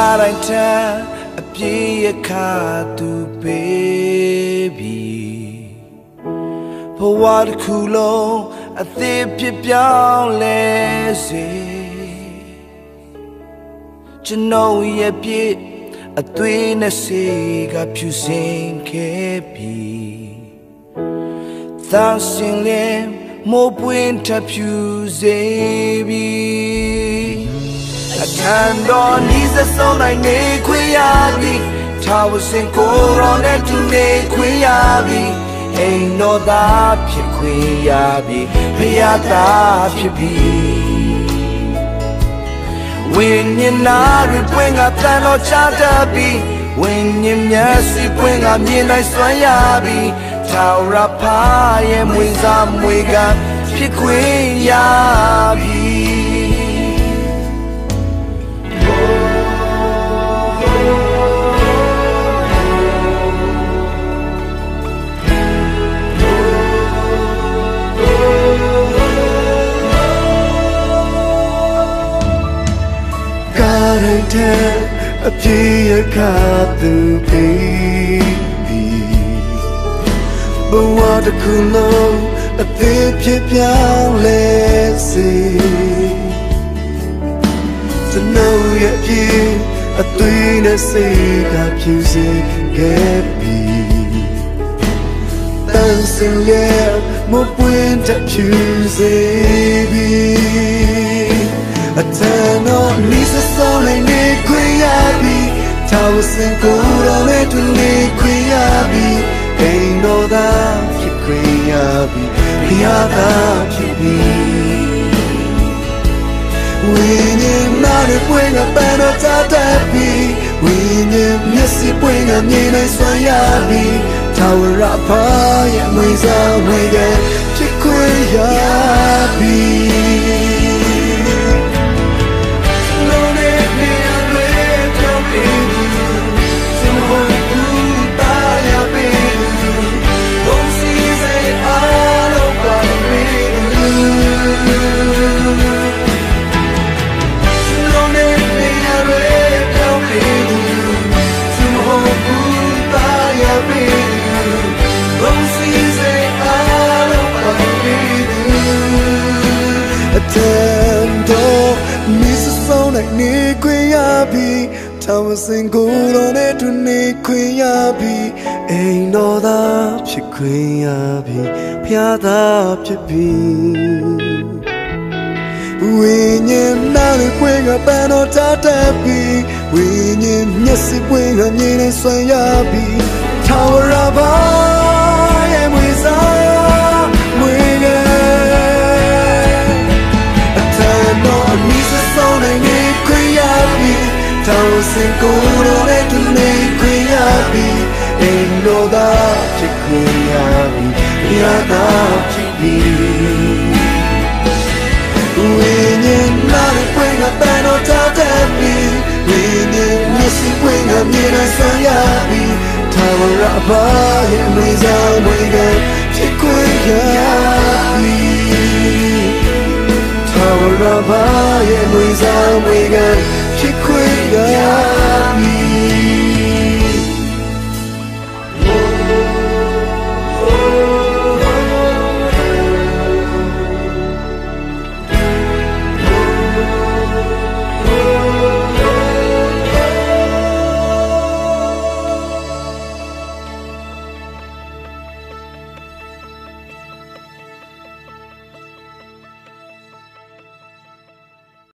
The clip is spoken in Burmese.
ကားတိုင်းထမ်းအပြေးရခါသူပေးပြီဘဝတစ်ခုလုံးအသေးဖြစ်ပြောင်းလဲစေကျွန်တော်ရဲ့ပြည့်အသွေးနဲ့စေကဖြူစင်ခဲ့ပြီသန်းစင်လေးမိုးပွင့်ထဖြူစေပြီအ ခမ်းတော်နီးစဆုံးနိုင်နေခွေရပြီထာဝစင်ကိုရောနဲ့တူနေခွေရပြီအိမ်တော်သားဖြစ်ခွေရပြီဖယားသားဖြစ်ပြီဝိညာဉ်နာတွေပွင့်ကတန်တော်ချတတ်ပြီဝိညာဉ်မျက်စိပွင့်ကမြင်နိုင်စွမ်းရပြီထာဝရဖာရဲ့မွေစားမွေကဖြစ်ခွေရပြီ တဲ့အပြေးအခါသူပြီးပြီဘဝတစ်ခုလုံးအသေးဖြစ်ပြောင်းလဲစေစနိုးရဲ့ပြေးအသွေးနဲ့စေကဖြူစေခဲ့ပြီတန်စင်ရဲ့မပွင့်တဲ့ဖြူစေပြီအတ ထာဝစင်ကိုယ်တော်နဲ့တူနေခွင့်ရပြီအိမ်တော်သာဖြစ်ခွင့်ရပြီဘုရားသာဖြစ်ပြီဝိညာဉ်နာရဲ့ပွင့်ကပန်း ထာဝစင်ကိုယ်တော်နဲ့တူနေခွင့်ရပြီအိမ်တော်သာဖြစ်ခွင့်ရပြီဖျားသာဖြစ်ပြီဝိညာဉ်နာရဲ့ပွ တောင်းစင်ကိုယ်တော်နဲ့တူနေခွင့်ရပြီအိမ်တော်သာဖြစ်ခွင့်ရပြီဘုရားသာဖြစ်ပြီဝိညာဉ်နာရဲ့ပွင့်ကပန်းတော်တာတက်ပြီဝိညာဉ်မျက်စိပွင့်ကမြင်နို